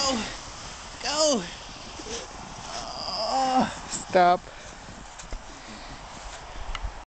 Go. Go. Oh, Stop.